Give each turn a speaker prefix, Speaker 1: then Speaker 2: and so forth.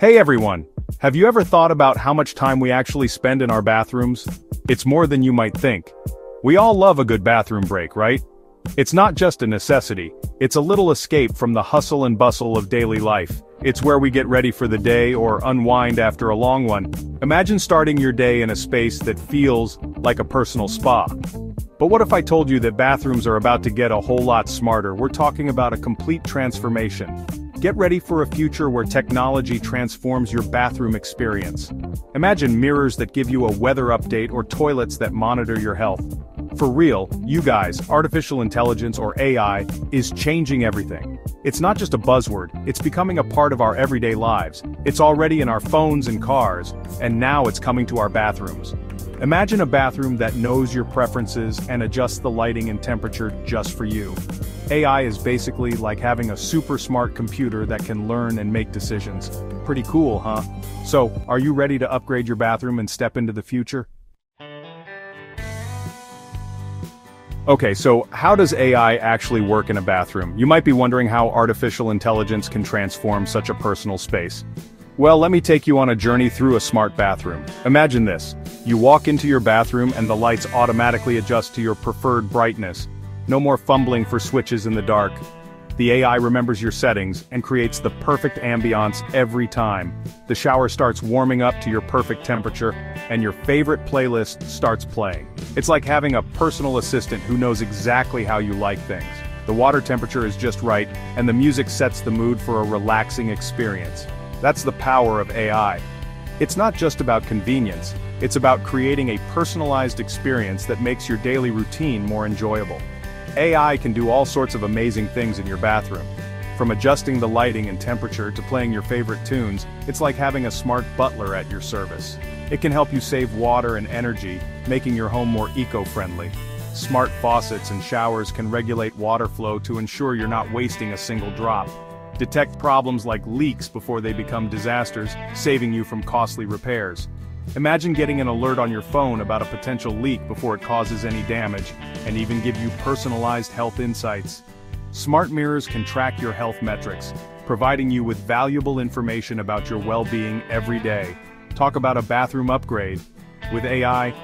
Speaker 1: Hey everyone! Have you ever thought about how much time we actually spend in our bathrooms? It's more than you might think. We all love a good bathroom break, right? It's not just a necessity, it's a little escape from the hustle and bustle of daily life. It's where we get ready for the day or unwind after a long one. Imagine starting your day in a space that feels like a personal spa. But what if I told you that bathrooms are about to get a whole lot smarter? We're talking about a complete transformation. Get ready for a future where technology transforms your bathroom experience. Imagine mirrors that give you a weather update or toilets that monitor your health. For real, you guys, artificial intelligence or AI, is changing everything. It's not just a buzzword, it's becoming a part of our everyday lives. It's already in our phones and cars, and now it's coming to our bathrooms. Imagine a bathroom that knows your preferences and adjusts the lighting and temperature just for you. AI is basically like having a super smart computer that can learn and make decisions. Pretty cool, huh? So, are you ready to upgrade your bathroom and step into the future? Okay, so how does AI actually work in a bathroom? You might be wondering how artificial intelligence can transform such a personal space. Well, let me take you on a journey through a smart bathroom. Imagine this. You walk into your bathroom and the lights automatically adjust to your preferred brightness, no more fumbling for switches in the dark. The AI remembers your settings and creates the perfect ambiance every time. The shower starts warming up to your perfect temperature, and your favorite playlist starts playing. It's like having a personal assistant who knows exactly how you like things. The water temperature is just right, and the music sets the mood for a relaxing experience. That's the power of AI. It's not just about convenience, it's about creating a personalized experience that makes your daily routine more enjoyable. AI can do all sorts of amazing things in your bathroom. From adjusting the lighting and temperature to playing your favorite tunes, it's like having a smart butler at your service. It can help you save water and energy, making your home more eco-friendly. Smart faucets and showers can regulate water flow to ensure you're not wasting a single drop. Detect problems like leaks before they become disasters, saving you from costly repairs. Imagine getting an alert on your phone about a potential leak before it causes any damage, and even give you personalized health insights. Smart mirrors can track your health metrics, providing you with valuable information about your well-being every day. Talk about a bathroom upgrade. With AI,